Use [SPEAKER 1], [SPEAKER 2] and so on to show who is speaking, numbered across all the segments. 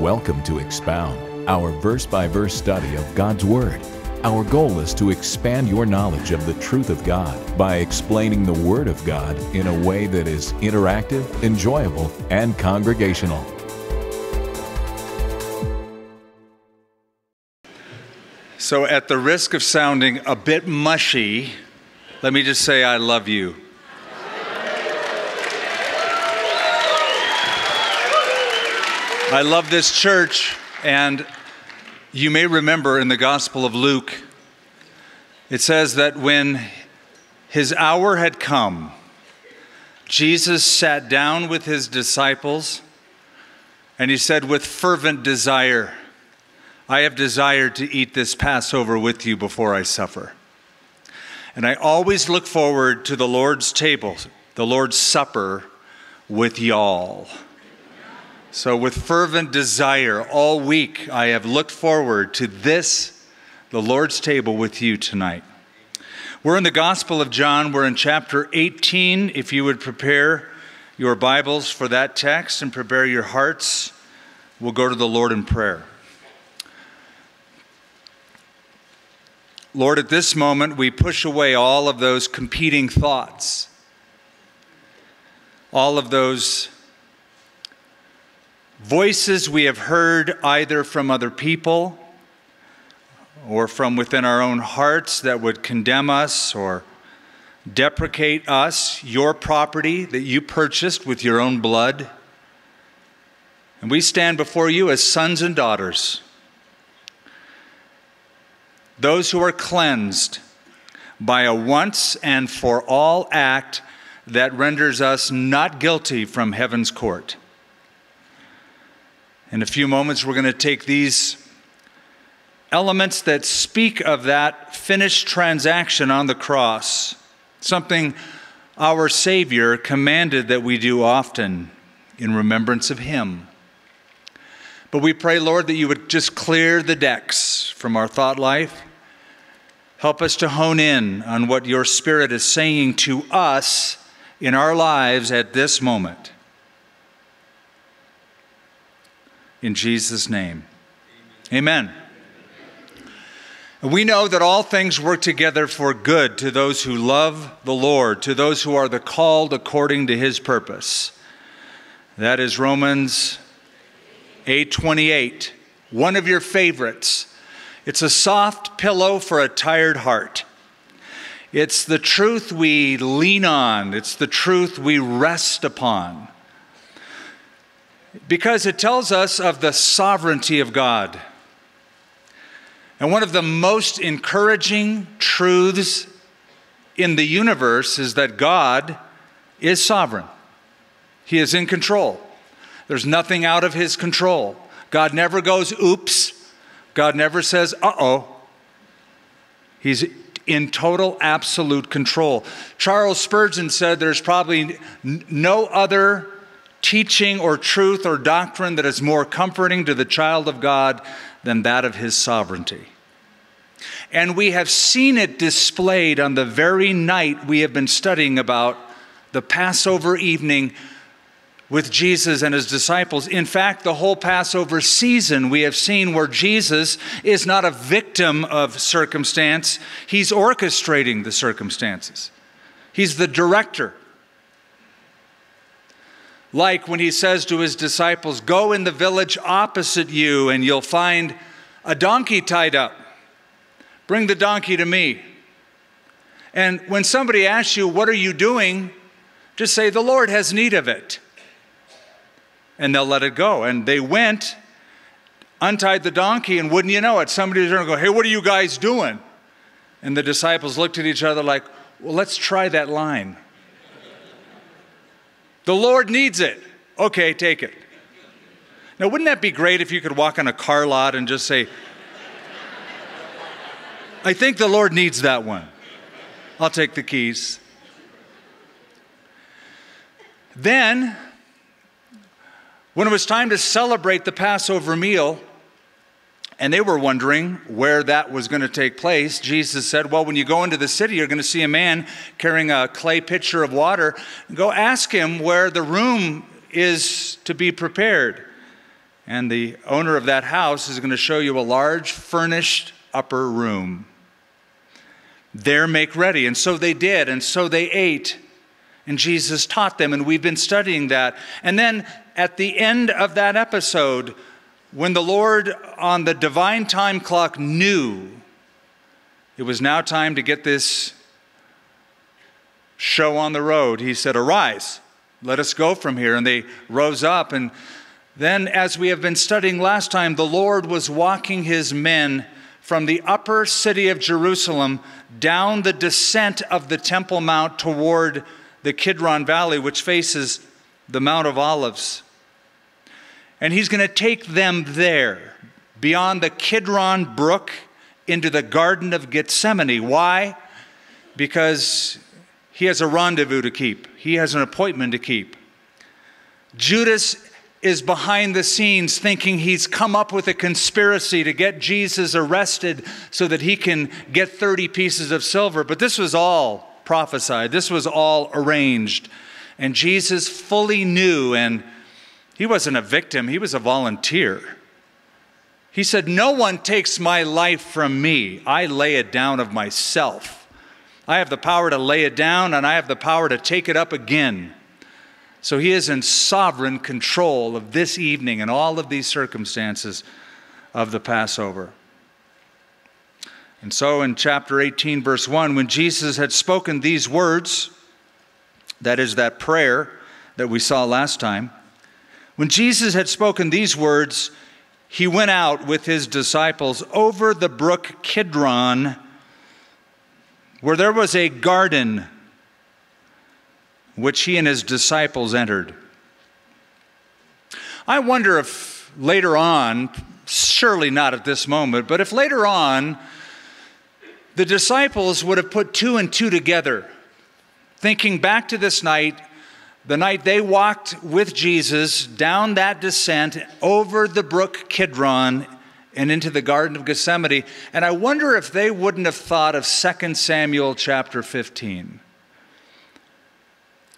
[SPEAKER 1] Welcome to Expound, our verse by verse study of God's Word. Our goal is to expand your knowledge of the truth of God by explaining the Word of God in a way that is interactive, enjoyable, and congregational.
[SPEAKER 2] So, at the risk of sounding a bit mushy, let me just say I love you. I love this church, and you may remember in the Gospel of Luke, it says that when his hour had come, Jesus sat down with his disciples, and he said, With fervent desire, I have desired to eat this Passover with you before I suffer. And I always look forward to the Lord's table, the Lord's supper with y'all. So, with fervent desire, all week I have looked forward to this, the Lord's table with you tonight. We're in the Gospel of John. We're in chapter 18. If you would prepare your Bibles for that text and prepare your hearts, we'll go to the Lord in prayer. Lord, at this moment, we push away all of those competing thoughts, all of those voices we have heard either from other people or from within our own hearts that would condemn us or deprecate us, your property that you purchased with your own blood. And we stand before you as sons and daughters, those who are cleansed by a once and for all act that renders us not guilty from heaven's court. In a few moments, we're going to take these elements that speak of that finished transaction on the cross, something our Savior commanded that we do often in remembrance of Him. But we pray, Lord, that you would just clear the decks from our thought life. Help us to hone in on what your Spirit is saying to us in our lives at this moment. In Jesus' name. Amen. We know that all things work together for good to those who love the Lord, to those who are the called according to his purpose. That is Romans 8:28, one of your favorites. It's a soft pillow for a tired heart. It's the truth we lean on, it's the truth we rest upon because it tells us of the sovereignty of God. And one of the most encouraging truths in the universe is that God is sovereign. He is in control. There's nothing out of his control. God never goes, oops. God never says, uh oh. He's in total, absolute control. Charles Spurgeon said there's probably no other teaching or truth or doctrine that is more comforting to the child of God than that of his sovereignty. And we have seen it displayed on the very night we have been studying about the Passover evening with Jesus and his disciples. In fact, the whole Passover season, we have seen where Jesus is not a victim of circumstance, he's orchestrating the circumstances. He's the director. Like when he says to his disciples, Go in the village opposite you, and you'll find a donkey tied up. Bring the donkey to me. And when somebody asks you, What are you doing? just say, The Lord has need of it. And they'll let it go. And they went, untied the donkey, and wouldn't you know it, somebody was going to go, Hey, what are you guys doing? And the disciples looked at each other like, Well, let's try that line. The Lord needs it. Okay, take it. Now, wouldn't that be great if you could walk on a car lot and just say, I think the Lord needs that one. I'll take the keys. Then, when it was time to celebrate the Passover meal, and they were wondering where that was going to take place. Jesus said, Well, when you go into the city, you're going to see a man carrying a clay pitcher of water. Go ask him where the room is to be prepared. And the owner of that house is going to show you a large furnished upper room. There, make ready. And so they did, and so they ate. And Jesus taught them, and we've been studying that. And then at the end of that episode, when the Lord on the divine time clock knew it was now time to get this show on the road, he said, Arise, let us go from here. And they rose up. And then, as we have been studying last time, the Lord was walking his men from the upper city of Jerusalem down the descent of the Temple Mount toward the Kidron Valley, which faces the Mount of Olives. And he's going to take them there, beyond the Kidron Brook into the Garden of Gethsemane. Why? Because he has a rendezvous to keep, he has an appointment to keep. Judas is behind the scenes thinking he's come up with a conspiracy to get Jesus arrested so that he can get 30 pieces of silver. But this was all prophesied, this was all arranged. And Jesus fully knew, and he wasn't a victim, he was a volunteer. He said, No one takes my life from me, I lay it down of myself. I have the power to lay it down, and I have the power to take it up again. So he is in sovereign control of this evening and all of these circumstances of the Passover. And so in chapter 18, verse 1, when Jesus had spoken these words, that is that prayer that we saw last time, when Jesus had spoken these words, he went out with his disciples over the brook Kidron, where there was a garden which he and his disciples entered. I wonder if later on, surely not at this moment, but if later on the disciples would have put two and two together, thinking back to this night, the night they walked with Jesus down that descent over the brook Kidron and into the Garden of Gethsemane. And I wonder if they wouldn't have thought of 2 Samuel chapter 15.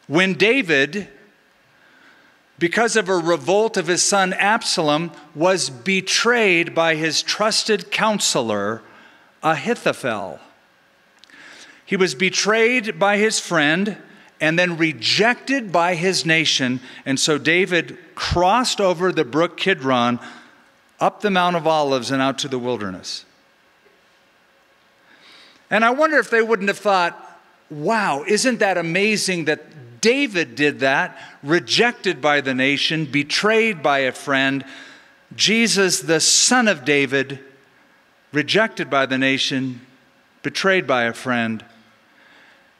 [SPEAKER 2] When David, because of a revolt of his son Absalom, was betrayed by his trusted counselor, Ahithophel. He was betrayed by his friend and then rejected by his nation. And so David crossed over the brook Kidron, up the Mount of Olives, and out to the wilderness. And I wonder if they wouldn't have thought, wow, isn't that amazing that David did that, rejected by the nation, betrayed by a friend. Jesus, the son of David, rejected by the nation, betrayed by a friend.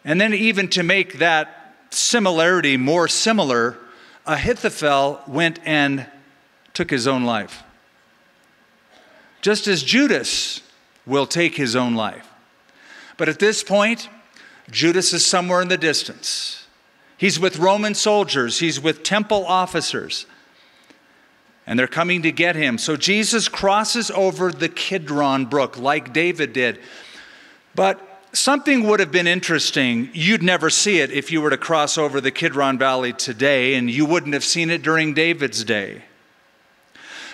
[SPEAKER 2] And then, even to make that similarity more similar, Ahithophel went and took his own life. Just as Judas will take his own life. But at this point, Judas is somewhere in the distance. He's with Roman soldiers, he's with temple officers, and they're coming to get him. So Jesus crosses over the Kidron Brook like David did. But something would have been interesting. You'd never see it if you were to cross over the Kidron Valley today, and you wouldn't have seen it during David's day.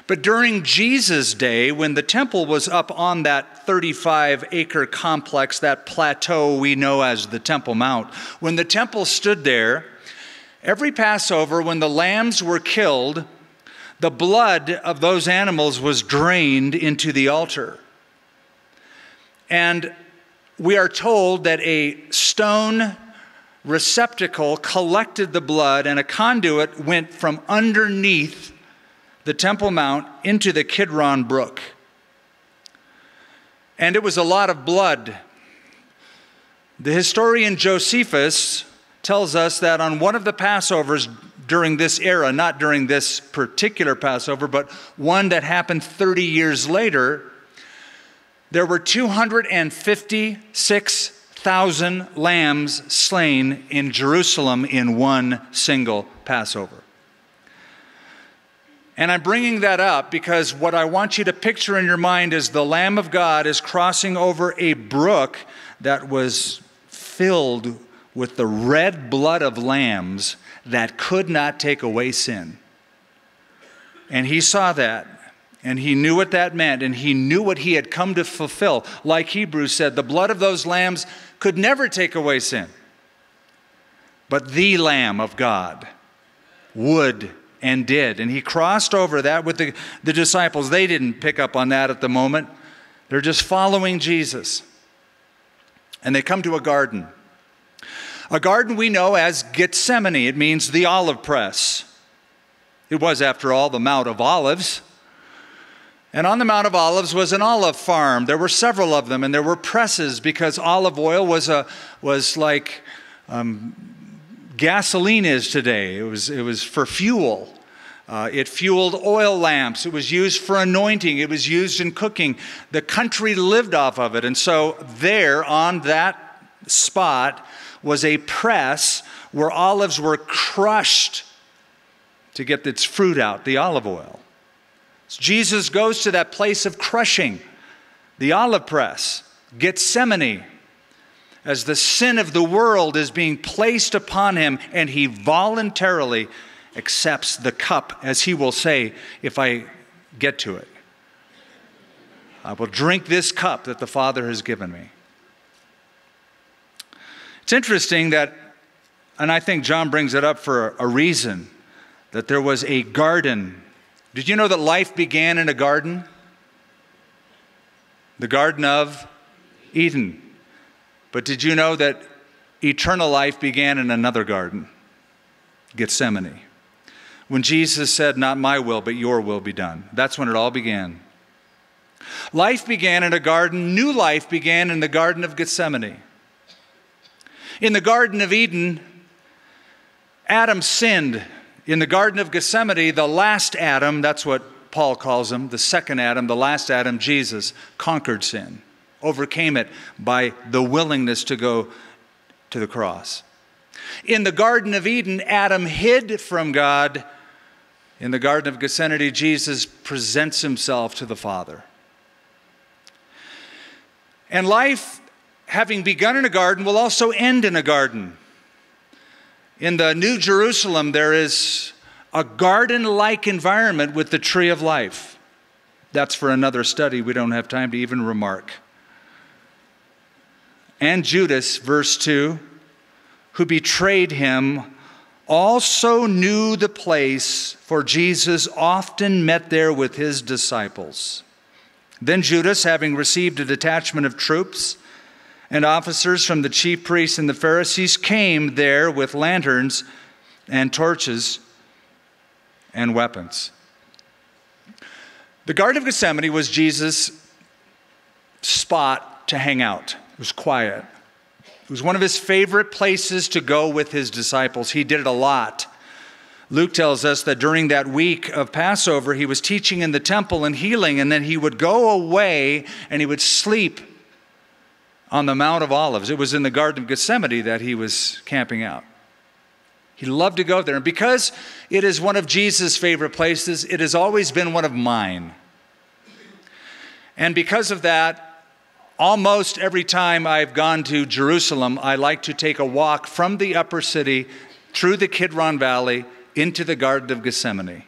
[SPEAKER 2] But during Jesus' day, when the temple was up on that 35 acre complex, that plateau we know as the Temple Mount, when the temple stood there, every Passover, when the lambs were killed, the blood of those animals was drained into the altar. And we are told that a stone receptacle collected the blood, and a conduit went from underneath the Temple Mount into the Kidron Brook. And it was a lot of blood. The historian Josephus tells us that on one of the Passovers during this era, not during this particular Passover, but one that happened 30 years later, there were 256,000 lambs slain in Jerusalem in one single Passover. And I'm bringing that up because what I want you to picture in your mind is the Lamb of God is crossing over a brook that was filled with the red blood of lambs that could not take away sin. And he saw that. And he knew what that meant, and he knew what he had come to fulfill. Like Hebrews said, the blood of those lambs could never take away sin. But the Lamb of God would and did. And he crossed over that with the, the disciples. They didn't pick up on that at the moment, they're just following Jesus. And they come to a garden. A garden we know as Gethsemane, it means the olive press. It was, after all, the Mount of Olives. And on the Mount of Olives was an olive farm. There were several of them, and there were presses because olive oil was, a, was like um, gasoline is today. It was, it was for fuel. Uh, it fueled oil lamps. It was used for anointing. It was used in cooking. The country lived off of it. And so, there on that spot was a press where olives were crushed to get its fruit out, the olive oil. So Jesus goes to that place of crushing, the olive press, Gethsemane, as the sin of the world is being placed upon him, and he voluntarily accepts the cup, as he will say, if I get to it. I will drink this cup that the Father has given me. It's interesting that, and I think John brings it up for a reason, that there was a garden. Did you know that life began in a garden? The Garden of Eden. But did you know that eternal life began in another garden, Gethsemane? when Jesus said, Not my will, but your will be done. That's when it all began. Life began in a garden, new life began in the Garden of Gethsemane. In the Garden of Eden, Adam sinned. In the Garden of Gethsemane, the last Adam, that's what Paul calls him, the second Adam, the last Adam, Jesus, conquered sin, overcame it by the willingness to go to the cross. In the Garden of Eden, Adam hid from God in the Garden of Gethsemane, Jesus presents himself to the Father. And life, having begun in a garden, will also end in a garden. In the New Jerusalem, there is a garden like environment with the tree of life. That's for another study we don't have time to even remark. And Judas, verse 2, who betrayed him also knew the place, for Jesus often met there with his disciples. Then Judas, having received a detachment of troops and officers from the chief priests and the Pharisees, came there with lanterns and torches and weapons. The Garden of Gethsemane was Jesus' spot to hang out. It was quiet. It was one of his favorite places to go with his disciples. He did it a lot. Luke tells us that during that week of Passover, he was teaching in the temple and healing, and then he would go away and he would sleep on the Mount of Olives. It was in the Garden of Gethsemane that he was camping out. He loved to go there. And because it is one of Jesus' favorite places, it has always been one of mine. And because of that, Almost every time I've gone to Jerusalem, I like to take a walk from the upper city through the Kidron Valley into the Garden of Gethsemane,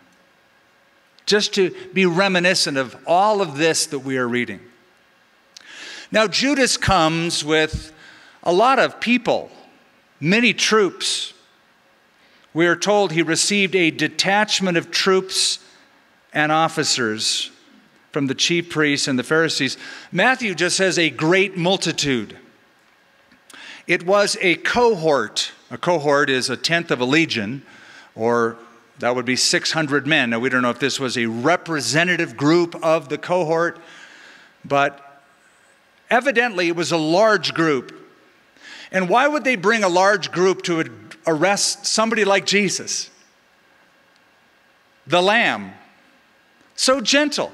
[SPEAKER 2] just to be reminiscent of all of this that we are reading. Now, Judas comes with a lot of people, many troops. We are told he received a detachment of troops and officers from the chief priests and the Pharisees. Matthew just says a great multitude. It was a cohort. A cohort is a tenth of a legion, or that would be 600 men. Now, we don't know if this was a representative group of the cohort, but evidently it was a large group. And why would they bring a large group to arrest somebody like Jesus? The Lamb. So gentle.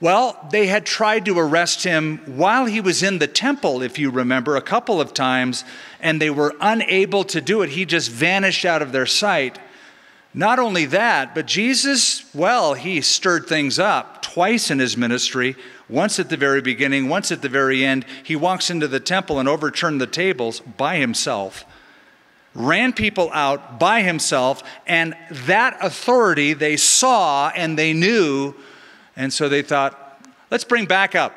[SPEAKER 2] Well, they had tried to arrest him while he was in the temple, if you remember, a couple of times, and they were unable to do it. He just vanished out of their sight. Not only that, but Jesus, well, he stirred things up twice in his ministry. Once at the very beginning, once at the very end. He walks into the temple and overturned the tables by himself. ran people out by himself, and that authority they saw and they knew, and so they thought, let's bring back up.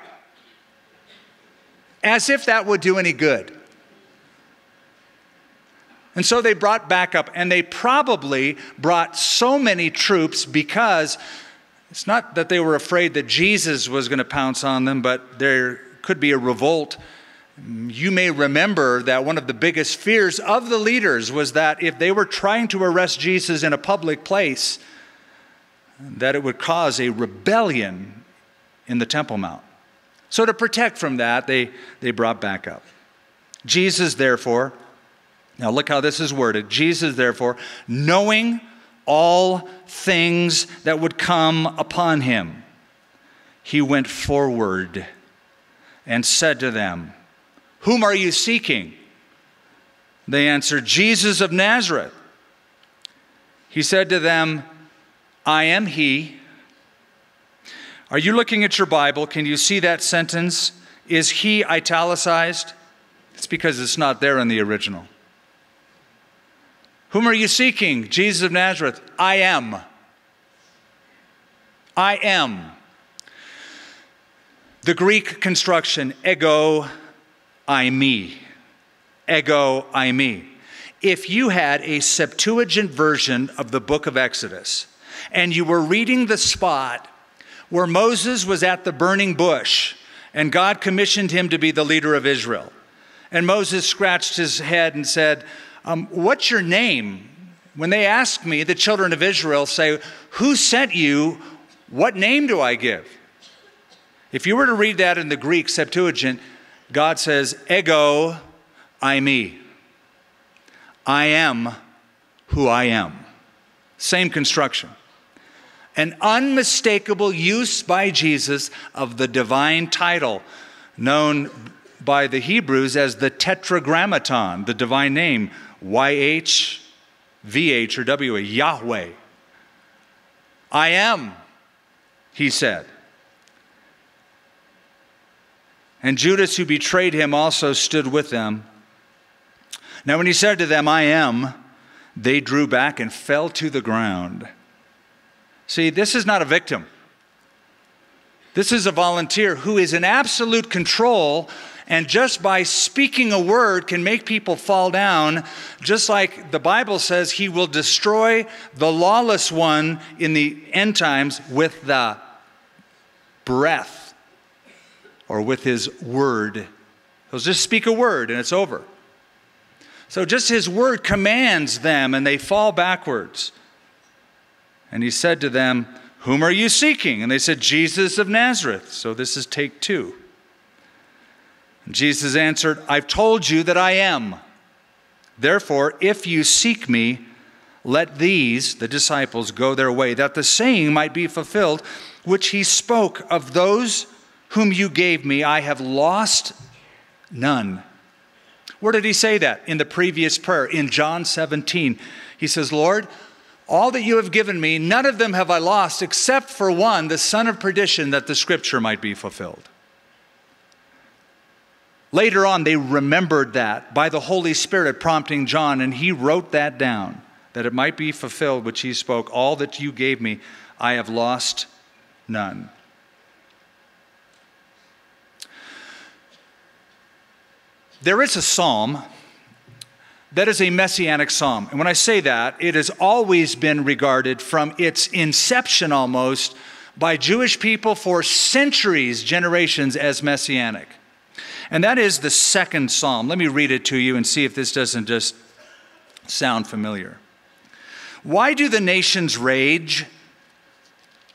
[SPEAKER 2] As if that would do any good. And so they brought back up, and they probably brought so many troops because it's not that they were afraid that Jesus was going to pounce on them, but there could be a revolt you may remember that one of the biggest fears of the leaders was that if they were trying to arrest Jesus in a public place, that it would cause a rebellion in the Temple Mount. So, to protect from that, they, they brought back up. Jesus, therefore, now look how this is worded Jesus, therefore, knowing all things that would come upon him, he went forward and said to them, whom are you seeking? They answered, Jesus of Nazareth. He said to them, I am he. Are you looking at your Bible? Can you see that sentence? Is he italicized? It's because it's not there in the original. Whom are you seeking? Jesus of Nazareth. I am. I am. The Greek construction, ego eimi. Ego eimi. If you had a Septuagint version of the book of Exodus and you were reading the spot where Moses was at the burning bush and God commissioned him to be the leader of Israel, and Moses scratched his head and said, um, What's your name? When they ask me, the children of Israel say, Who sent you? What name do I give? If you were to read that in the Greek Septuagint, God says, Ego eimi. I am who I am. Same construction. An unmistakable use by Jesus of the divine title, known by the Hebrews as the Tetragrammaton, the divine name, YH, VH, or WA, Yahweh. I am, he said. And Judas, who betrayed him, also stood with them. Now, when he said to them, I am, they drew back and fell to the ground. See, this is not a victim. This is a volunteer who is in absolute control and just by speaking a word can make people fall down, just like the Bible says he will destroy the lawless one in the end times with the breath or with his word. He'll just speak a word and it's over. So just his word commands them and they fall backwards. And he said to them, Whom are you seeking? And they said, Jesus of Nazareth. So this is take two. Jesus answered, I've told you that I am. Therefore, if you seek me, let these, the disciples, go their way, that the saying might be fulfilled, which he spoke of those whom you gave me, I have lost none. Where did he say that? In the previous prayer, in John 17. He says, Lord, all that you have given me, none of them have I lost, except for one, the son of perdition, that the scripture might be fulfilled. Later on, they remembered that by the Holy Spirit prompting John, and he wrote that down, that it might be fulfilled, which he spoke All that you gave me, I have lost none. There is a psalm that is a messianic psalm. And when I say that, it has always been regarded from its inception almost by Jewish people for centuries, generations, as messianic. And that is the second psalm. Let me read it to you and see if this doesn't just sound familiar. Why do the nations rage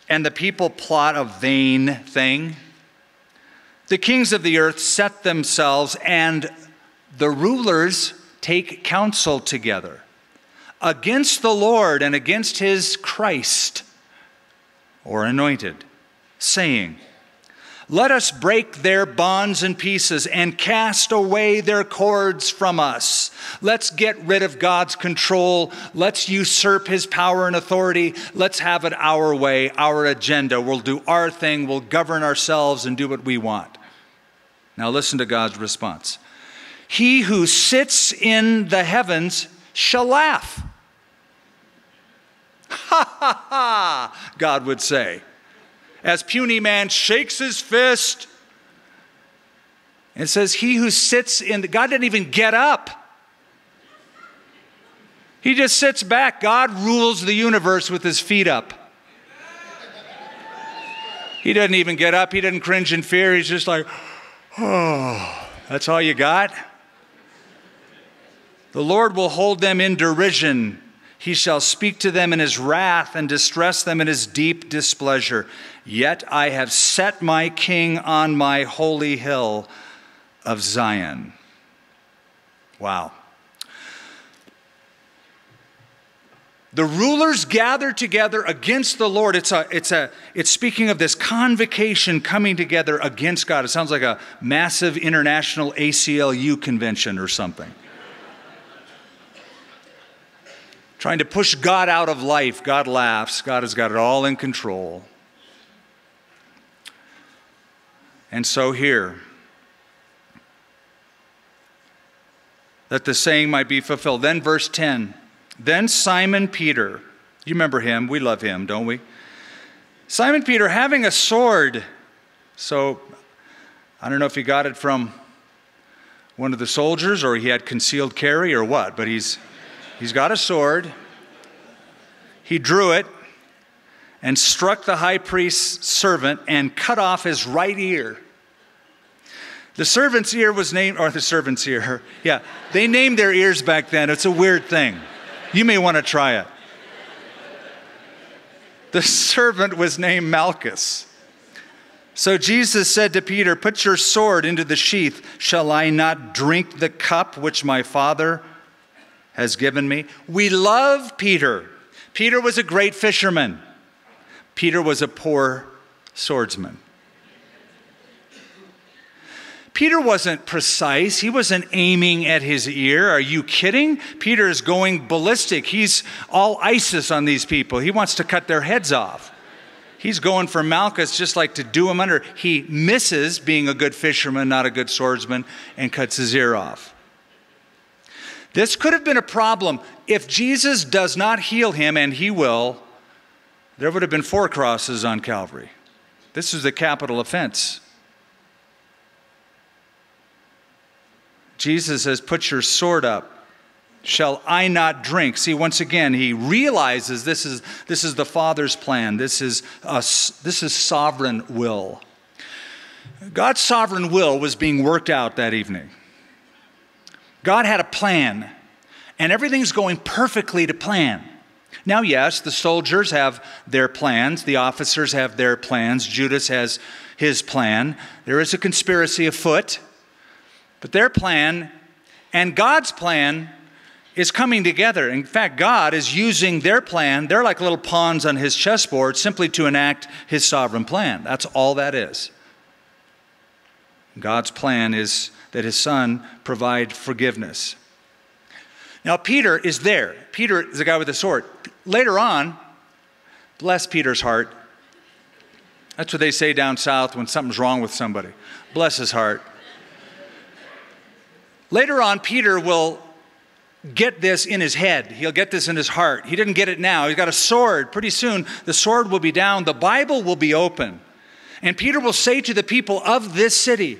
[SPEAKER 2] and the people plot a vain thing? The kings of the earth set themselves, and the rulers take counsel together against the Lord and against his Christ or anointed, saying, Let us break their bonds in pieces and cast away their cords from us. Let's get rid of God's control. Let's usurp his power and authority. Let's have it our way, our agenda. We'll do our thing, we'll govern ourselves and do what we want. Now, listen to God's response. He who sits in the heavens shall laugh. Ha ha ha, God would say. As puny man shakes his fist and says, He who sits in, the, God didn't even get up. He just sits back. God rules the universe with his feet up. He doesn't even get up. He doesn't cringe in fear. He's just like, oh, that's all you got? The Lord will hold them in derision. He shall speak to them in his wrath and distress them in his deep displeasure. Yet I have set my king on my holy hill of Zion. Wow. The rulers gather together against the Lord. It's, a, it's, a, it's speaking of this convocation coming together against God. It sounds like a massive international ACLU convention or something. Trying to push God out of life. God laughs. God has got it all in control. And so here, that the saying might be fulfilled. Then, verse 10. Then Simon Peter, you remember him, we love him, don't we? Simon Peter having a sword. So I don't know if he got it from one of the soldiers or he had concealed carry or what, but he's, he's got a sword. He drew it and struck the high priest's servant and cut off his right ear. The servant's ear was named, or the servant's ear, yeah, they named their ears back then. It's a weird thing. You may want to try it. The servant was named Malchus. So Jesus said to Peter, Put your sword into the sheath. Shall I not drink the cup which my Father has given me? We love Peter. Peter was a great fisherman, Peter was a poor swordsman. Peter wasn't precise. He wasn't aiming at his ear. Are you kidding? Peter is going ballistic. He's all ISIS on these people. He wants to cut their heads off. He's going for Malchus just like to do him under. He misses being a good fisherman, not a good swordsman, and cuts his ear off. This could have been a problem. If Jesus does not heal him, and he will, there would have been four crosses on Calvary. This is a capital offense. Jesus says, Put your sword up. Shall I not drink? See, once again, he realizes this is, this is the Father's plan. This is, a, this is sovereign will. God's sovereign will was being worked out that evening. God had a plan, and everything's going perfectly to plan. Now, yes, the soldiers have their plans, the officers have their plans, Judas has his plan. There is a conspiracy afoot. But their plan and God's plan is coming together. In fact, God is using their plan, they're like little pawns on his chessboard, simply to enact his sovereign plan. That's all that is. God's plan is that his son provide forgiveness. Now, Peter is there. Peter is the guy with the sword. Later on, bless Peter's heart. That's what they say down south when something's wrong with somebody. Bless his heart. Later on, Peter will get this in his head. He'll get this in his heart. He didn't get it now. He's got a sword. Pretty soon, the sword will be down, the Bible will be open. And Peter will say to the people of this city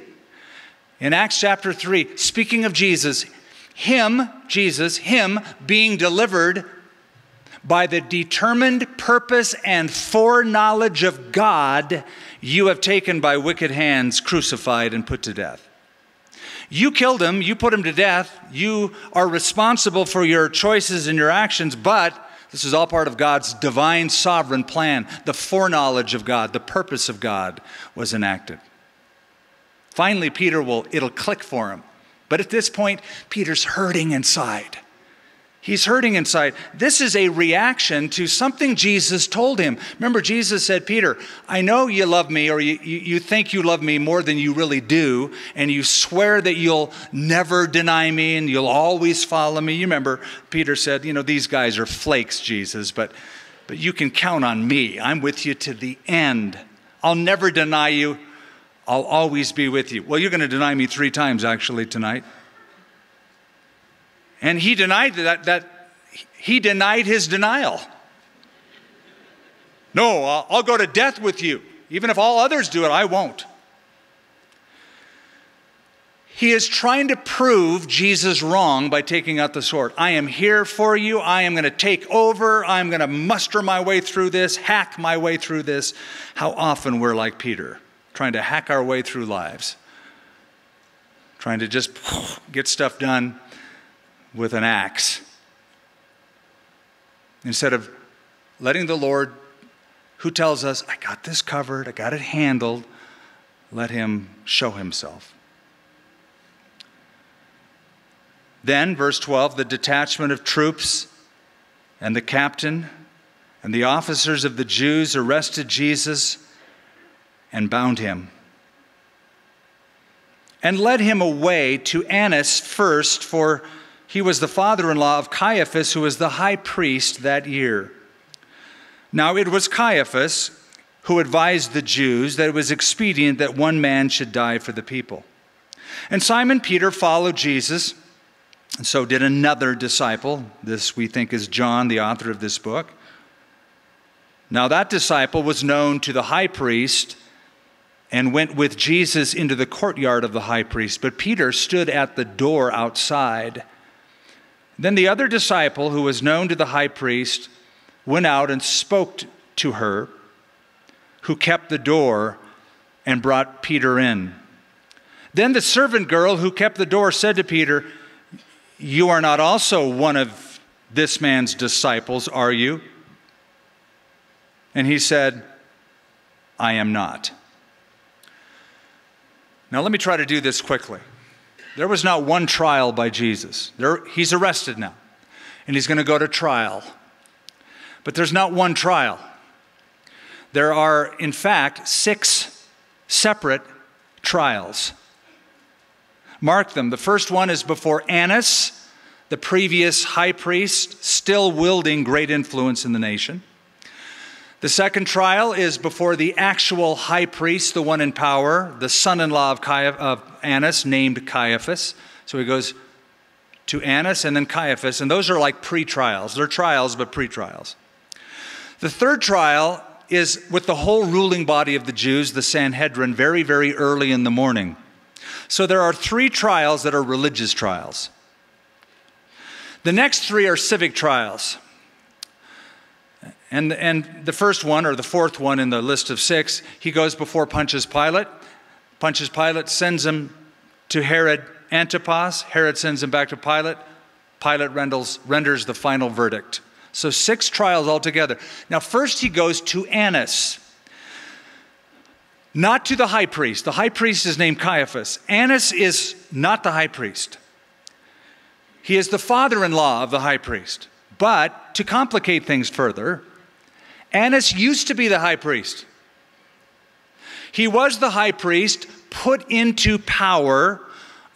[SPEAKER 2] in Acts chapter 3, speaking of Jesus, Him, Jesus, Him being delivered by the determined purpose and foreknowledge of God, you have taken by wicked hands, crucified, and put to death. You killed him, you put him to death, you are responsible for your choices and your actions, but this is all part of God's divine sovereign plan. The foreknowledge of God, the purpose of God was enacted. Finally, Peter will, it'll click for him. But at this point, Peter's hurting inside. He's hurting inside. This is a reaction to something Jesus told him. Remember, Jesus said, Peter, I know you love me, or you, you think you love me more than you really do, and you swear that you'll never deny me and you'll always follow me. You remember, Peter said, You know, these guys are flakes, Jesus, but, but you can count on me. I'm with you to the end. I'll never deny you, I'll always be with you. Well, you're going to deny me three times, actually, tonight. And he denied that, that he denied his denial. No, I'll, go to death with you. Even if all others do it, I won't. He is trying to prove Jesus wrong by taking out the sword. I am here for you. I am going to take over. I'm going to muster my way through this, hack my way through this. How often we're like Peter, trying to hack our way through lives, trying to just get stuff done with an axe instead of letting the Lord who tells us, I got this covered, I got it handled, let him show himself. Then, verse 12, the detachment of troops and the captain and the officers of the Jews arrested Jesus and bound him and led him away to Annas first, for he was the father in law of Caiaphas, who was the high priest that year. Now it was Caiaphas who advised the Jews that it was expedient that one man should die for the people. And Simon Peter followed Jesus, and so did another disciple. This we think is John, the author of this book. Now that disciple was known to the high priest and went with Jesus into the courtyard of the high priest, but Peter stood at the door outside. Then the other disciple, who was known to the high priest, went out and spoke to her, who kept the door and brought Peter in. Then the servant girl who kept the door said to Peter, You are not also one of this man's disciples, are you? And he said, I am not. Now, let me try to do this quickly. There was not one trial by Jesus. There, he's arrested now, and he's going to go to trial. But there's not one trial. There are, in fact, six separate trials. Mark them. The first one is before Annas, the previous high priest, still wielding great influence in the nation. The second trial is before the actual high priest, the one in power, the son in law of, of Annas, named Caiaphas. So he goes to Annas and then Caiaphas, and those are like pre trials. They're trials, but pre trials. The third trial is with the whole ruling body of the Jews, the Sanhedrin, very, very early in the morning. So there are three trials that are religious trials. The next three are civic trials. And, and the first one, or the fourth one in the list of six, he goes before Pontius Pilate. Pontius Pilate sends him to Herod Antipas. Herod sends him back to Pilate. Pilate renders, renders the final verdict. So, six trials altogether. Now, first he goes to Annas, not to the high priest. The high priest is named Caiaphas. Annas is not the high priest, he is the father in law of the high priest. But to complicate things further, Annas used to be the high priest. He was the high priest put into power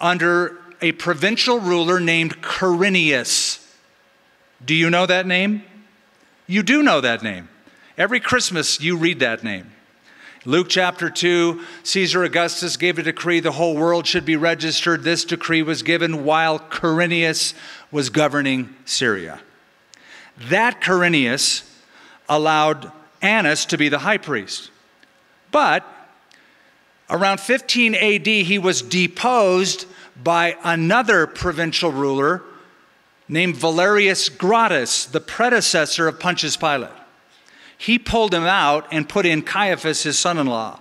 [SPEAKER 2] under a provincial ruler named Quirinius. Do you know that name? You do know that name. Every Christmas, you read that name. Luke chapter 2 Caesar Augustus gave a decree the whole world should be registered. This decree was given while Quirinius was governing Syria. That Quirinius allowed Annas to be the high priest. But around 15 AD, he was deposed by another provincial ruler named Valerius Gratus, the predecessor of Pontius Pilate. He pulled him out and put in Caiaphas, his son in law.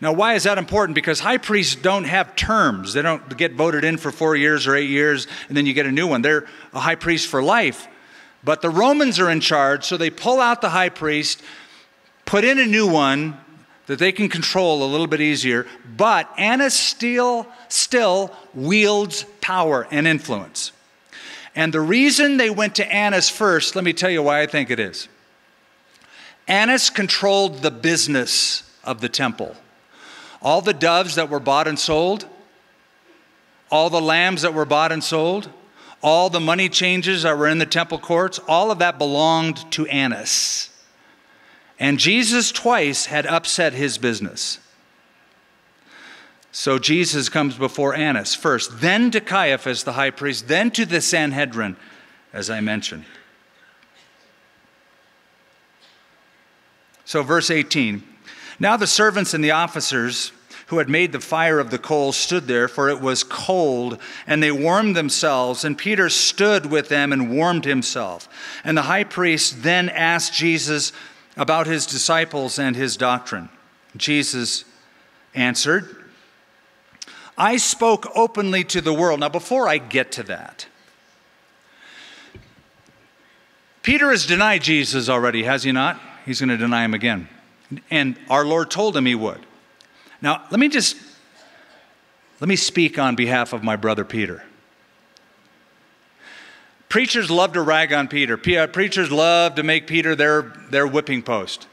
[SPEAKER 2] Now, why is that important? Because high priests don't have terms. They don't get voted in for four years or eight years and then you get a new one. They're a high priest for life. But the Romans are in charge, so they pull out the high priest, put in a new one that they can control a little bit easier. But Annas still, still wields power and influence. And the reason they went to Annas first, let me tell you why I think it is. Annas controlled the business of the temple. All the doves that were bought and sold, all the lambs that were bought and sold, all the money changes that were in the temple courts, all of that belonged to Annas. And Jesus twice had upset his business. So Jesus comes before Annas first, then to Caiaphas, the high priest, then to the Sanhedrin, as I mentioned. So, verse 18 Now the servants and the officers who had made the fire of the coals stood there, for it was cold, and they warmed themselves. And Peter stood with them and warmed himself. And the high priest then asked Jesus about his disciples and his doctrine. Jesus answered, I spoke openly to the world. Now, before I get to that, Peter has denied Jesus already, has he not? He's going to deny him again. And our Lord told him he would. Now, let me just let me speak on behalf of my brother Peter. Preachers love to rag on Peter. Uh, preachers love to make Peter their, their whipping post.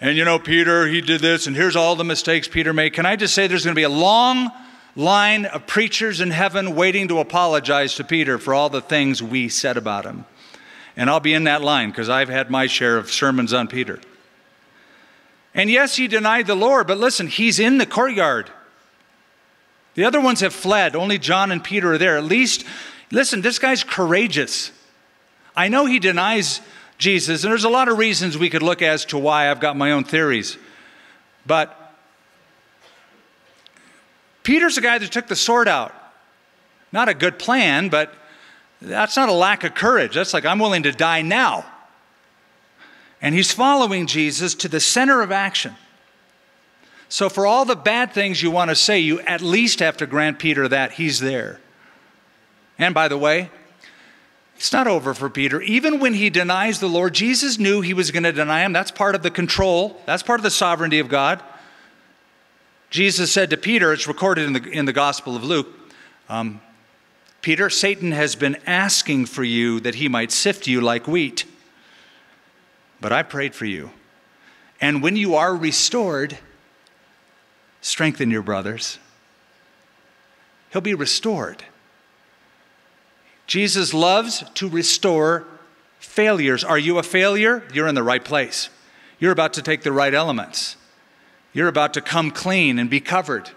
[SPEAKER 2] And you know, Peter, he did this, and here's all the mistakes Peter made. Can I just say there's going to be a long line of preachers in heaven waiting to apologize to Peter for all the things we said about him? And I'll be in that line because I've had my share of sermons on Peter. And yes, he denied the Lord, but listen, he's in the courtyard. The other ones have fled. Only John and Peter are there. At least, listen, this guy's courageous. I know he denies Jesus, and there's a lot of reasons we could look as to why I've got my own theories. But Peter's the guy that took the sword out. Not a good plan, but that's not a lack of courage. That's like, I'm willing to die now. And he's following Jesus to the center of action. So, for all the bad things you want to say, you at least have to grant Peter that he's there. And by the way, it's not over for Peter. Even when he denies the Lord, Jesus knew he was going to deny him. That's part of the control, that's part of the sovereignty of God. Jesus said to Peter, it's recorded in the, in the Gospel of Luke um, Peter, Satan has been asking for you that he might sift you like wheat but I prayed for you. And when you are restored, strengthen your brothers. He'll be restored. Jesus loves to restore failures. Are you a failure? You're in the right place. You're about to take the right elements. You're about to come clean and be covered.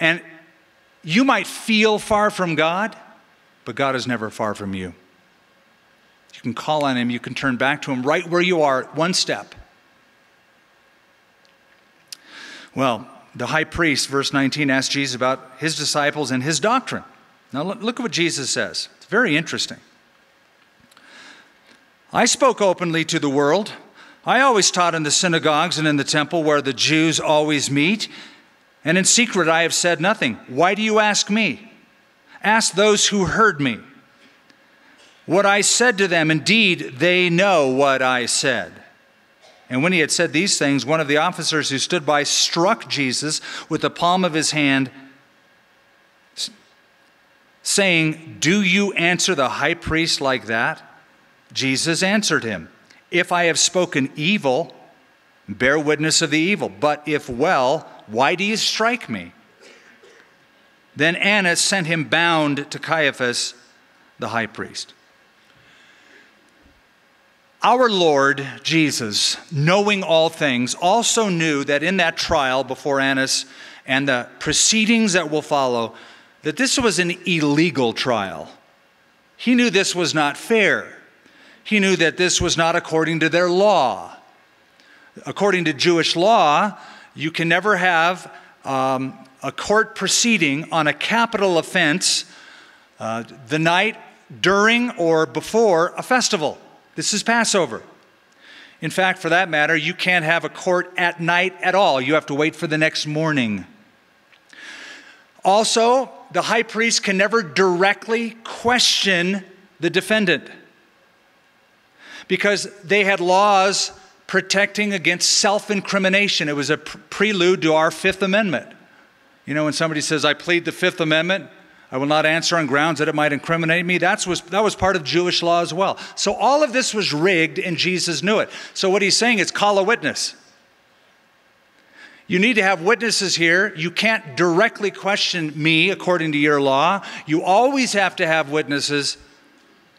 [SPEAKER 2] And you might feel far from God, but God is never far from you. You can call on Him, you can turn back to Him right where you are, one step. Well, the high priest, verse 19, asked Jesus about his disciples and his doctrine. Now, look at what Jesus says. It's very interesting. I spoke openly to the world. I always taught in the synagogues and in the temple where the Jews always meet. And in secret I have said nothing. Why do you ask me? Ask those who heard me. What I said to them, indeed, they know what I said. And when he had said these things, one of the officers who stood by struck Jesus with the palm of his hand, saying, Do you answer the high priest like that? Jesus answered him, If I have spoken evil, bear witness of the evil. But if well, why do you strike me? Then Annas sent him bound to Caiaphas, the high priest. Our Lord Jesus, knowing all things, also knew that in that trial before Annas and the proceedings that will follow, that this was an illegal trial. He knew this was not fair. He knew that this was not according to their law. According to Jewish law, you can never have um, a court proceeding on a capital offense uh, the night during or before a festival. This is Passover. In fact, for that matter, you can't have a court at night at all. You have to wait for the next morning. Also, the high priest can never directly question the defendant because they had laws protecting against self incrimination. It was a prelude to our Fifth Amendment. You know, when somebody says, I plead the Fifth Amendment, I will not answer on grounds that it might incriminate me. That's was, that was part of Jewish law as well. So all of this was rigged, and Jesus knew it. So what he's saying is call a witness. You need to have witnesses here. You can't directly question me according to your law. You always have to have witnesses.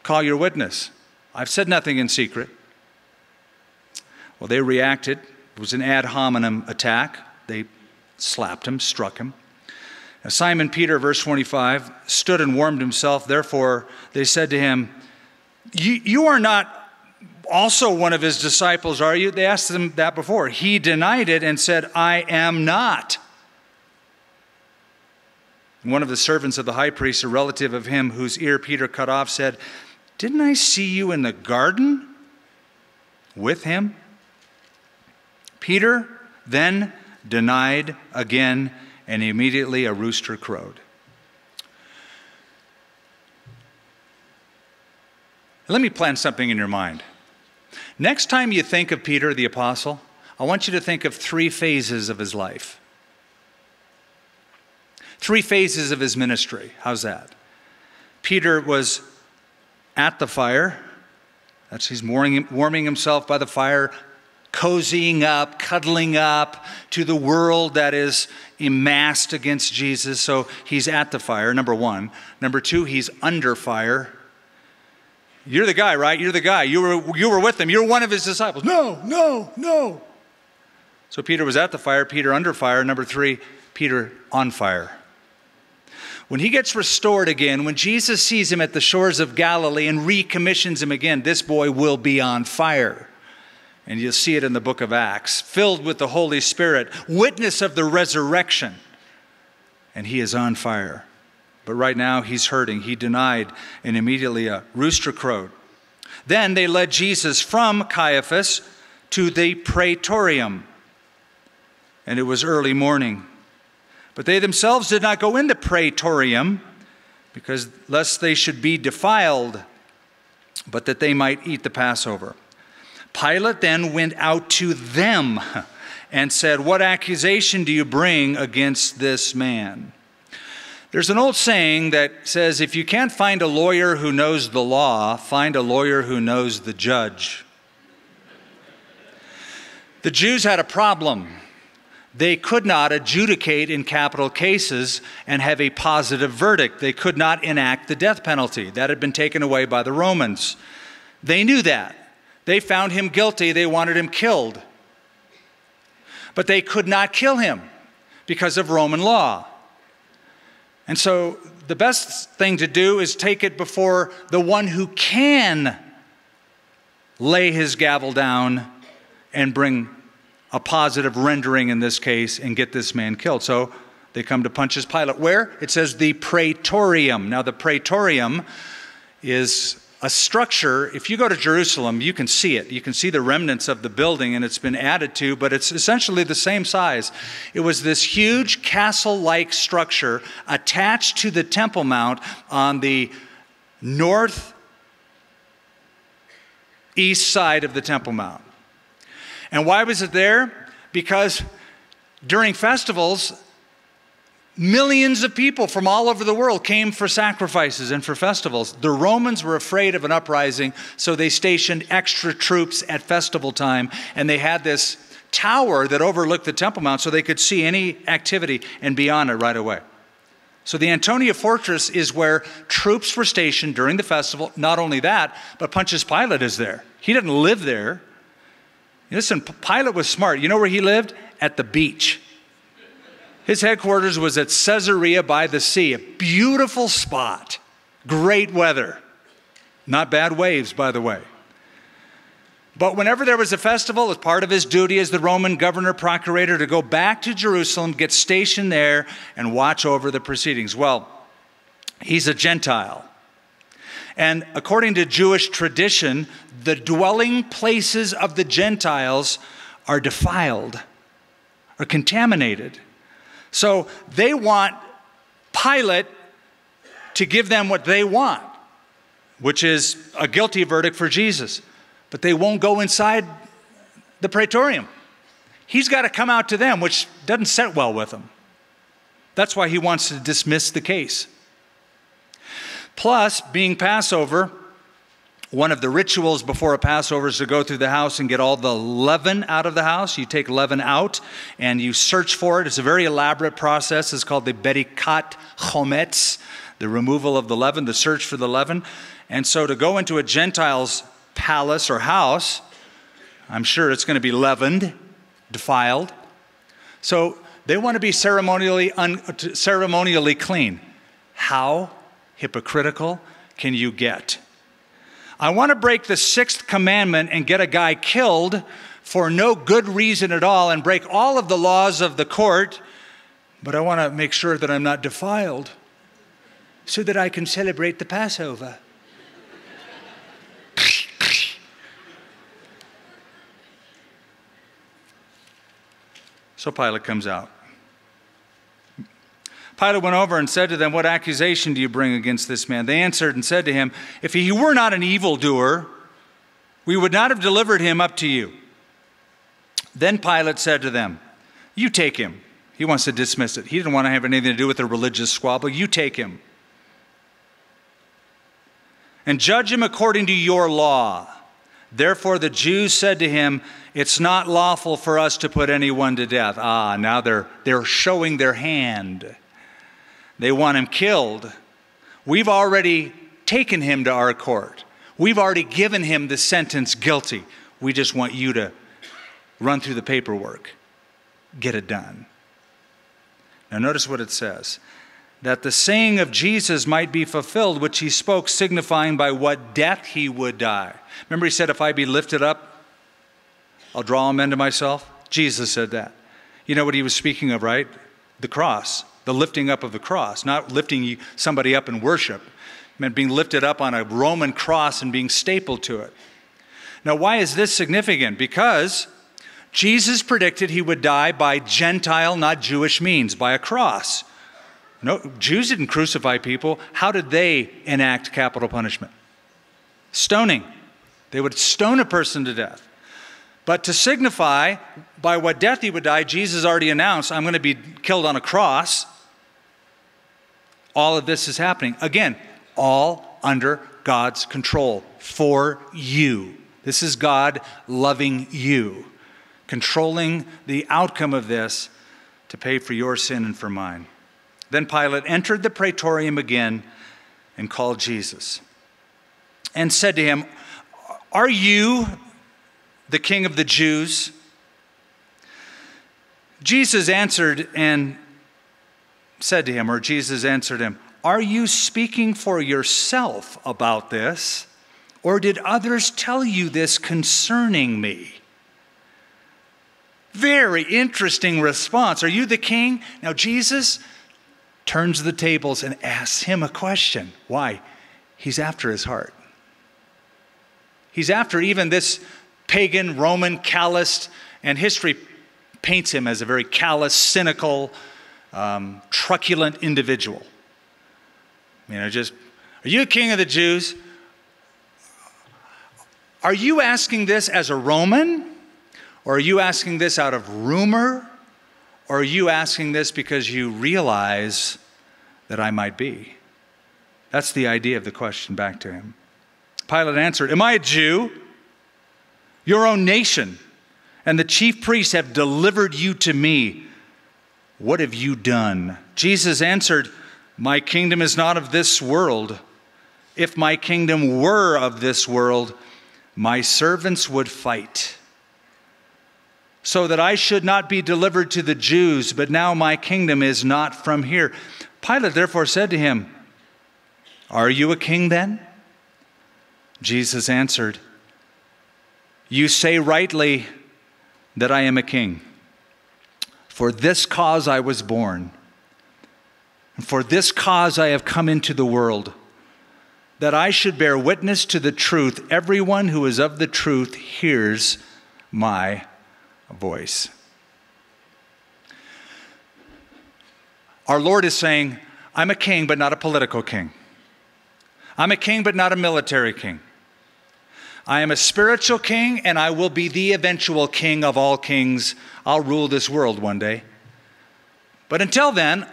[SPEAKER 2] Call your witness. I've said nothing in secret. Well, they reacted It was an ad hominem attack. They slapped him, struck him. Now, Simon Peter, verse 25, stood and warmed himself. Therefore, they said to him, You are not also one of his disciples, are you? They asked him that before. He denied it and said, I am not. One of the servants of the high priest, a relative of him whose ear Peter cut off, said, Didn't I see you in the garden with him? Peter then denied again, and immediately a rooster crowed. Let me plant something in your mind. Next time you think of Peter the Apostle, I want you to think of three phases of his life. Three phases of his ministry. How's that? Peter was at the fire. That's he's warming, warming himself by the fire, cozying up, cuddling up to the world that is amassed against Jesus. So he's at the fire, number one. Number two, he's under fire. You're the guy, right? You're the guy. You were, you were with him. You're one of his disciples. No, no, no. So Peter was at the fire, Peter under fire. Number three, Peter on fire. When he gets restored again, when Jesus sees him at the shores of Galilee and recommissions him again, this boy will be on fire. And you'll see it in the book of Acts, filled with the Holy Spirit, witness of the resurrection. And he is on fire. But right now, he's hurting. He denied, and immediately a rooster crowed. Then they led Jesus from Caiaphas to the praetorium. And it was early morning. But they themselves did not go in the praetorium, because lest they should be defiled, but that they might eat the Passover. Pilate then went out to them and said, What accusation do you bring against this man? There's an old saying that says if you can't find a lawyer who knows the law, find a lawyer who knows the judge. The Jews had a problem. They could not adjudicate in capital cases and have a positive verdict. They could not enact the death penalty. That had been taken away by the Romans. They knew that. They found him guilty. They wanted him killed. But they could not kill him because of Roman law. And so the best thing to do is take it before the one who can lay his gavel down and bring a positive rendering in this case and get this man killed. So they come to Pontius Pilate. Where? It says the praetorium. Now, the praetorium is a structure, if you go to Jerusalem, you can see it. You can see the remnants of the building, and it's been added to, but it's essentially the same size. It was this huge castle like structure attached to the Temple Mount on the north east side of the Temple Mount. And why was it there? Because during festivals, Millions of people from all over the world came for sacrifices and for festivals. The Romans were afraid of an uprising, so they stationed extra troops at festival time, and they had this tower that overlooked the Temple Mount so they could see any activity and be on it right away. So the Antonia Fortress is where troops were stationed during the festival. Not only that, but Pontius Pilate is there. He didn't live there. Listen, Pilate was smart. You know where he lived? At the beach. His headquarters was at Caesarea by the sea, a beautiful spot, great weather. Not bad waves, by the way. But whenever there was a festival, as part of his duty as the Roman governor procurator to go back to Jerusalem, get stationed there, and watch over the proceedings. Well, he's a Gentile. And according to Jewish tradition, the dwelling places of the Gentiles are defiled, are contaminated. So they want Pilate to give them what they want, which is a guilty verdict for Jesus. But they won't go inside the praetorium. He's got to come out to them, which doesn't set well with them. That's why he wants to dismiss the case. Plus, being Passover, one of the rituals before a Passover is to go through the house and get all the leaven out of the house. You take leaven out and you search for it. It's a very elaborate process. It's called the Bedikat Chometz, the removal of the leaven, the search for the leaven. And so to go into a Gentile's palace or house, I'm sure it's going to be leavened. defiled. So they want to be ceremonially, un, ceremonially clean. How hypocritical can you get? I want to break the sixth commandment and get a guy killed for no good reason at all and break all of the laws of the court, but I want to make sure that I'm not defiled so that I can celebrate the Passover. so Pilate comes out. Pilate went over and said to them, What accusation do you bring against this man? They answered and said to him, If he were not an evildoer, we would not have delivered him up to you. Then Pilate said to them, You take him. He wants to dismiss it. He didn't want to have anything to do with the religious squabble. You take him. And judge him according to your law. Therefore, the Jews said to him, It's not lawful for us to put anyone to death. Ah, now they're, they're showing their hand. They want him killed. We've already taken him to our court. We've already given him the sentence guilty. We just want you to run through the paperwork, get it done. Now, notice what it says that the saying of Jesus might be fulfilled, which he spoke, signifying by what death he would die. Remember, he said, If I be lifted up, I'll draw men to myself? Jesus said that. You know what he was speaking of, right? The cross the lifting up of the cross, not lifting somebody up in worship. Meant being lifted up on a Roman cross and being stapled to it. Now, why is this significant? Because Jesus predicted he would die by Gentile, not Jewish means, by a cross. No, Jews didn't crucify people. How did they enact capital punishment? Stoning. They would stone a person to death. But to signify by what death he would die, Jesus already announced, I'm going to be killed on a cross all of this is happening. Again, all under God's control for you. This is God loving you, controlling the outcome of this to pay for your sin and for mine. Then Pilate entered the praetorium again and called Jesus and said to him, Are you the king of the Jews? Jesus answered and said to him, or Jesus answered him, Are you speaking for yourself about this, or did others tell you this concerning me? Very interesting response. Are you the king? Now, Jesus turns the tables and asks him a question. Why? He's after his heart. He's after even this pagan, Roman, calloused, and history paints him as a very callous, cynical, um, truculent individual. You know, just, are you king of the Jews? Are you asking this as a Roman? Or are you asking this out of rumor? Or are you asking this because you realize that I might be? That's the idea of the question back to him. Pilate answered, Am I a Jew? Your own nation and the chief priests have delivered you to me. What have you done? Jesus answered, My kingdom is not of this world. If my kingdom were of this world, my servants would fight, so that I should not be delivered to the Jews, but now my kingdom is not from here. Pilate therefore said to him, Are you a king then? Jesus answered, You say rightly that I am a king. For this cause I was born, and for this cause I have come into the world, that I should bear witness to the truth. Everyone who is of the truth hears my voice. Our Lord is saying, I'm a king, but not a political king. I'm a king, but not a military king. I am a spiritual king, and I will be the eventual king of all kings. I'll rule this world one day. But until then,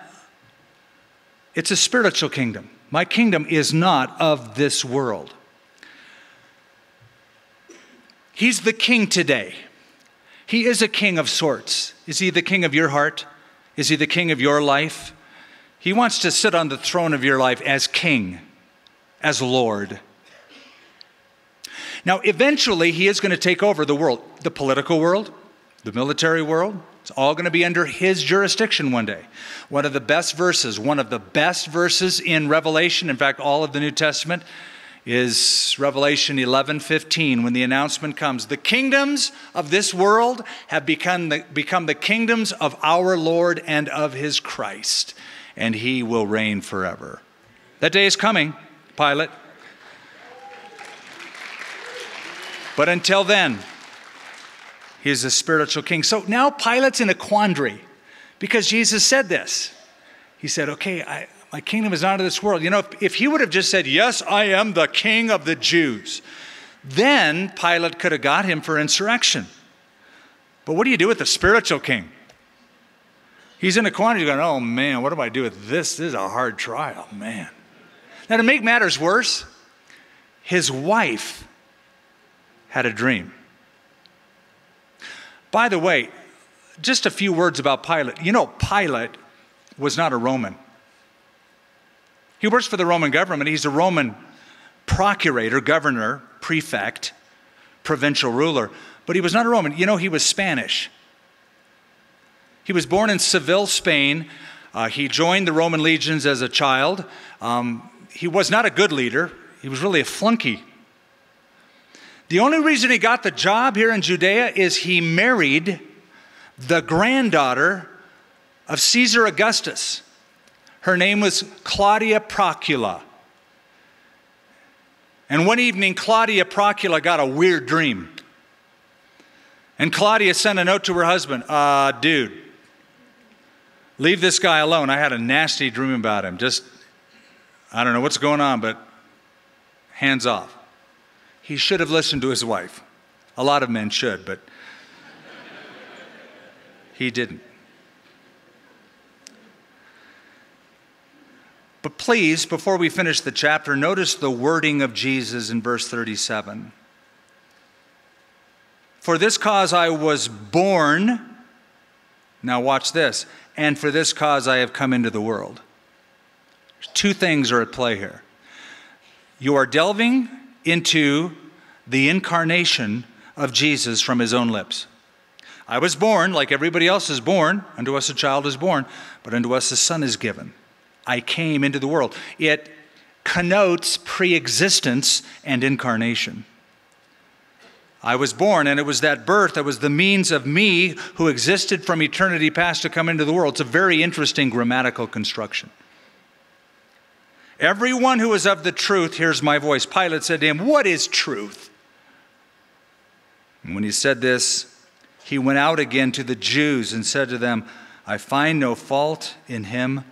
[SPEAKER 2] it's a spiritual kingdom. My kingdom is not of this world. He's the king today. He is a king of sorts. Is he the king of your heart? Is he the king of your life? He wants to sit on the throne of your life as king, as Lord. Now, eventually, he is going to take over the world, the political world, the military world. It's all going to be under his jurisdiction one day. One of the best verses, one of the best verses in Revelation, in fact, all of the New Testament, is Revelation 11 15, when the announcement comes The kingdoms of this world have become the, become the kingdoms of our Lord and of his Christ, and he will reign forever. That day is coming, Pilate. But until then, he is a spiritual king. So now Pilate's in a quandary because Jesus said this. He said, Okay, I, my kingdom is not of this world. You know, if, if he would have just said, Yes, I am the king of the Jews, then Pilate could have got him for insurrection. But what do you do with the spiritual king? He's in a quandary going, Oh man, what do I do with this? This is a hard trial, man. Now, to make matters worse, his wife had a dream. By the way, just a few words about Pilate. You know, Pilate was not a Roman. He works for the Roman government. He's a Roman procurator, governor, prefect, provincial ruler, but he was not a Roman. You know, he was Spanish. He was born in Seville, Spain. Uh, he joined the Roman legions as a child. Um, he was not a good leader, he was really a flunky the only reason he got the job here in Judea is he married the granddaughter of Caesar Augustus. Her name was Claudia Procula. And one evening, Claudia Procula got a weird dream. And Claudia sent a note to her husband uh, Dude, leave this guy alone. I had a nasty dream about him. Just, I don't know what's going on, but hands off he should have listened to his wife. A lot of men should, but he didn't. But please, before we finish the chapter, notice the wording of Jesus in verse 37. For this cause I was born. Now, watch this. And for this cause I have come into the world. Two things are at play here. You are delving into the incarnation of Jesus from his own lips. I was born like everybody else is born. Unto us a child is born, but unto us a son is given. I came into the world. It connotes pre existence and incarnation. I was born, and it was that birth that was the means of me who existed from eternity past to come into the world. It's a very interesting grammatical construction. Everyone who is of the truth hears my voice. Pilate said to him, What is truth? And when he said this, he went out again to the Jews and said to them, I find no fault in him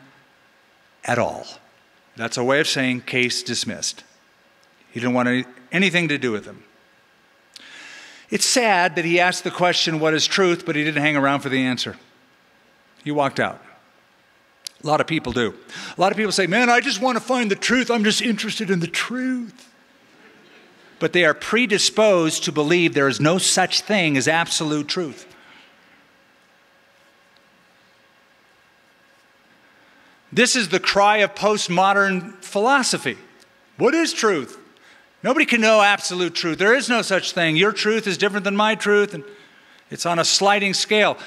[SPEAKER 2] at all. That's a way of saying case dismissed. He didn't want any, anything to do with him. It's sad that he asked the question, What is truth? but he didn't hang around for the answer. He walked out. A lot of people do. A lot of people say, Man, I just want to find the truth. I'm just interested in the truth. But they are predisposed to believe there is no such thing as absolute truth. This is the cry of postmodern philosophy. What is truth? Nobody can know absolute truth. There is no such thing. Your truth is different than my truth, and it's on a sliding scale.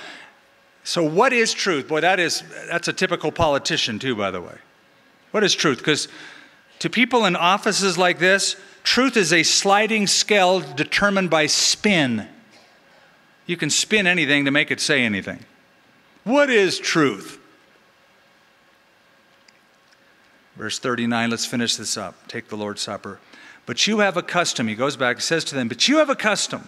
[SPEAKER 2] So, what is truth? Boy, that is, that's a typical politician, too, by the way. What is truth? Because to people in offices like this, truth is a sliding scale determined by spin. You can spin anything to make it say anything. What is truth? Verse 39, let's finish this up. Take the Lord's Supper. But you have a custom, he goes back, and says to them, But you have a custom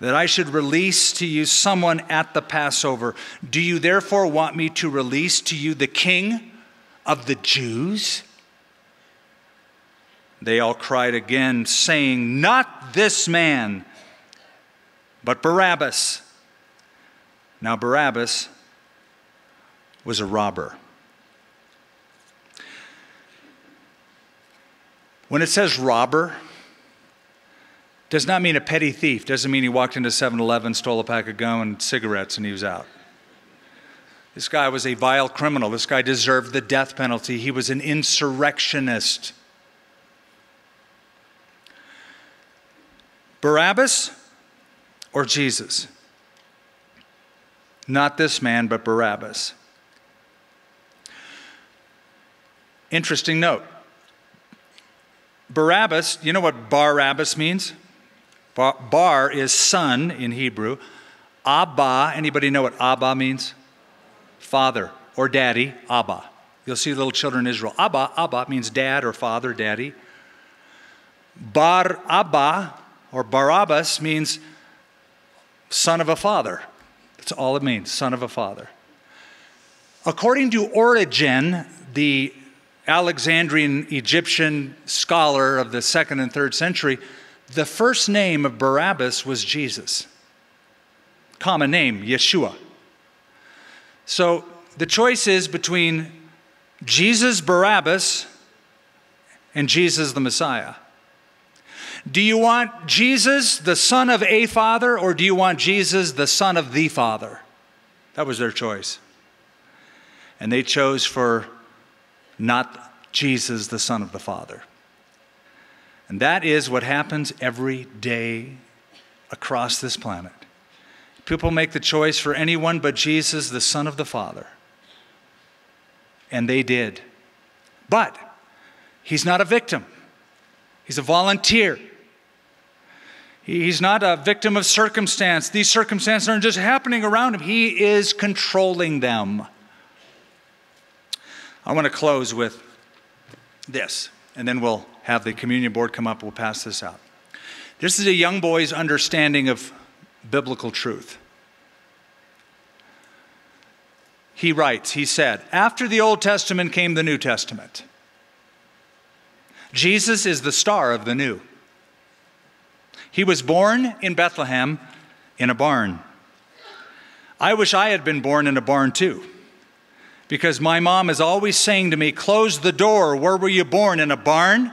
[SPEAKER 2] that I should release to you someone at the Passover. Do you therefore want me to release to you the king of the Jews? They all cried again, saying, Not this man, but Barabbas. Now, Barabbas was a robber. When it says robber, does not mean a petty thief. Doesn't mean he walked into 7 Eleven, stole a pack of gum and cigarettes, and he was out. This guy was a vile criminal. This guy deserved the death penalty. He was an insurrectionist. Barabbas or Jesus? not this man, but Barabbas. Interesting note. Barabbas, you know what Barabbas means? Bar, is son in Hebrew. Abba, anybody know what Abba means? Father or daddy, Abba. You'll see little children in Israel. Abba, Abba means dad or father, daddy. Bar Abba or Barabbas means son of a father. That's all it means, son of a father. According to Origen, the Alexandrian Egyptian scholar of the second and third century, the first name of Barabbas was Jesus. Common name, Yeshua. So the choice is between Jesus Barabbas and Jesus the Messiah. Do you want Jesus, the son of a father, or do you want Jesus, the son of the father? That was their choice. And they chose for not Jesus, the son of the father. And that is what happens every day across this planet. People make the choice for anyone but Jesus, the son of the father. And they did. But he's not a victim, he's a volunteer. He's not a victim of circumstance. These circumstances aren't just happening around him, he is controlling them. I want to close with this, and then we'll have the communion board come up. We'll pass this out. This is a young boy's understanding of biblical truth. He writes, he said, After the Old Testament came the New Testament. Jesus is the star of the new. He was born in Bethlehem in a barn. I wish I had been born in a barn too, because my mom is always saying to me, Close the door. Where were you born? In a barn?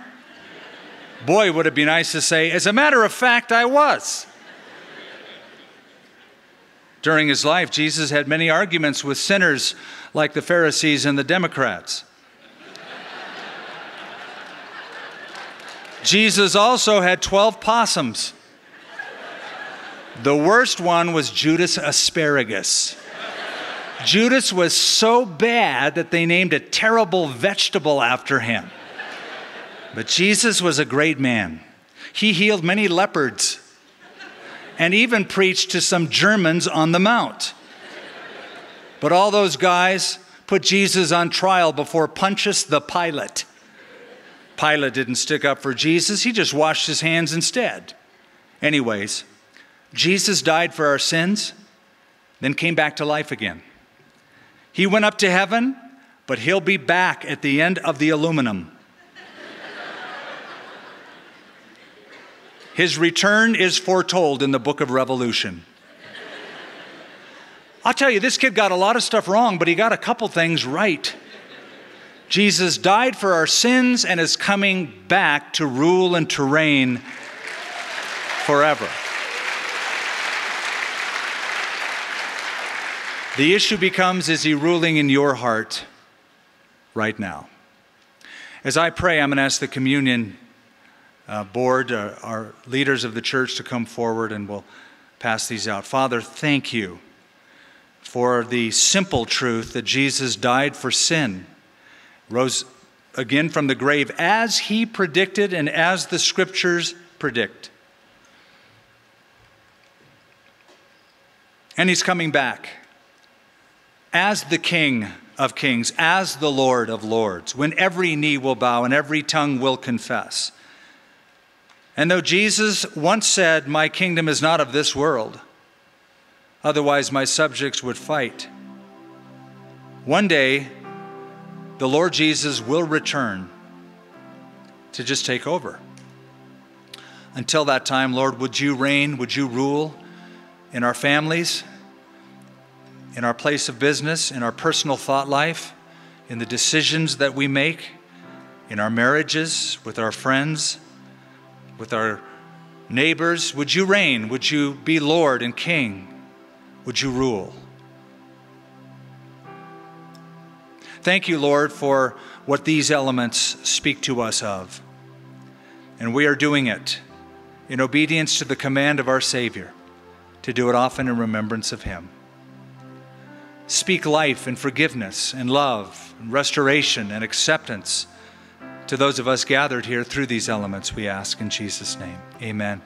[SPEAKER 2] Boy, would it be nice to say, As a matter of fact, I was. During his life, Jesus had many arguments with sinners like the Pharisees and the Democrats. Jesus also had 12 possums. The worst one was Judas Asparagus. Judas was so bad that they named a terrible vegetable after him. But Jesus was a great man. He healed many leopards and even preached to some Germans on the Mount. But all those guys put Jesus on trial before Pontius the Pilate. Pilate didn't stick up for Jesus, he just washed his hands instead. Anyways, Jesus died for our sins, then came back to life again. He went up to heaven, but he'll be back at the end of the aluminum. His return is foretold in the book of Revolution. I'll tell you, this kid got a lot of stuff wrong, but he got a couple things right. Jesus died for our sins and is coming back to rule and to reign forever. The issue becomes is he ruling in your heart right now? As I pray, I'm going to ask the communion uh, board, uh, our leaders of the church, to come forward and we'll pass these out. Father, thank you for the simple truth that Jesus died for sin, rose again from the grave as he predicted and as the scriptures predict. And he's coming back as the King of kings, as the Lord of lords, when every knee will bow and every tongue will confess and though Jesus once said, My kingdom is not of this world, otherwise my subjects would fight, one day the Lord Jesus will return to just take over. Until that time, Lord, would you reign? Would you rule in our families, in our place of business, in our personal thought life, in the decisions that we make, in our marriages, with our friends? With our neighbors. Would you reign? Would you be Lord and King? Would you rule? Thank you, Lord, for what these elements speak to us of. And we are doing it in obedience to the command of our Savior to do it often in remembrance of Him. speak life and forgiveness and love and restoration and acceptance to those of us gathered here through these elements, we ask in Jesus' name. Amen.